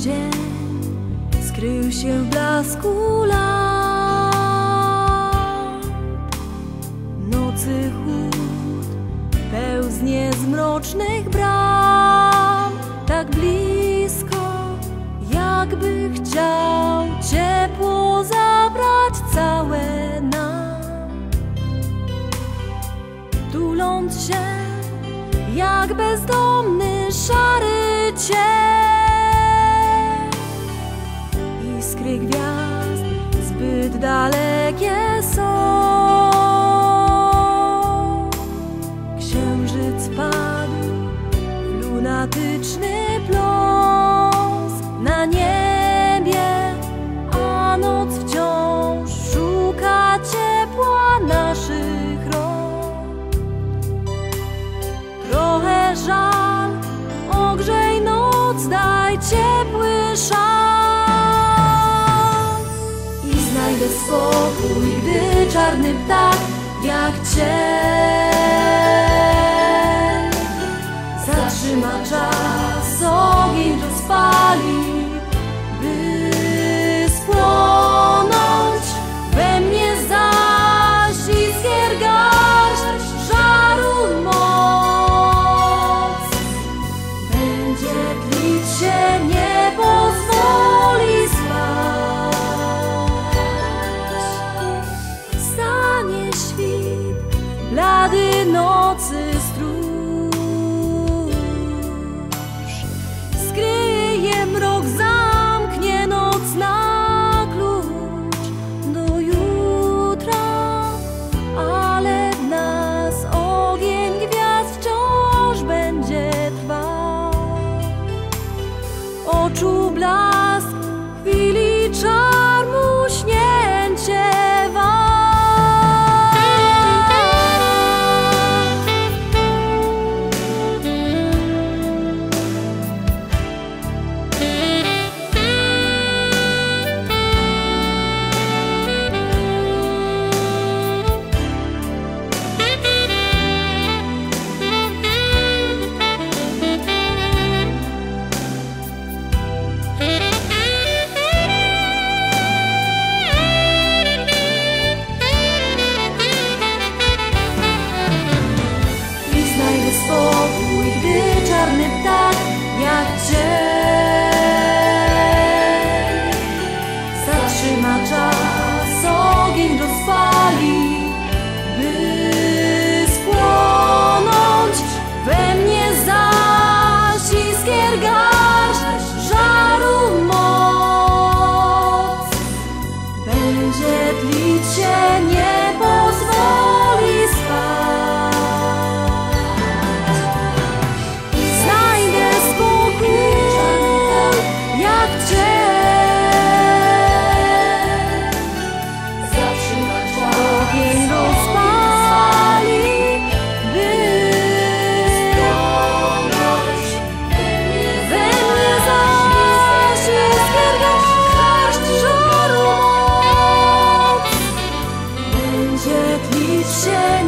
Dzień skrył się w blasku lamp. Nocy chłód pełznie z mrocznych bram. Tak blisko, jakby chciał ciepło zabrać całe nam. Tuląc się, jak bezdomny szary cień. Gwiazd zbyt dalekie są. Księżyc padł lunatyczny pląs na niebie, a noc wciąż szuka ciepła naszych rąk. Trochę żal, ogrzej noc, daj ciepły szal znajdę spokój, gdy czarny ptak jak cień zatrzyma czas, ogień rozpali, by spłonąć we mnie zaś iskier garść, żaru moc. Będzie tlić blady nocy stróż. Skryje je mrok, zamknie noc na klucz do jutra, ale w nas ogień gwiazd wciąż będzie trwał. Oczu blask osiedlić się nie 些。